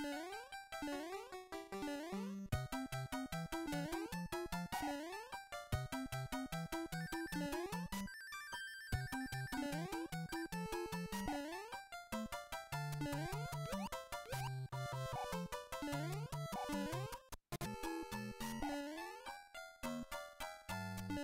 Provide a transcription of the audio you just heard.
Mm-hmm.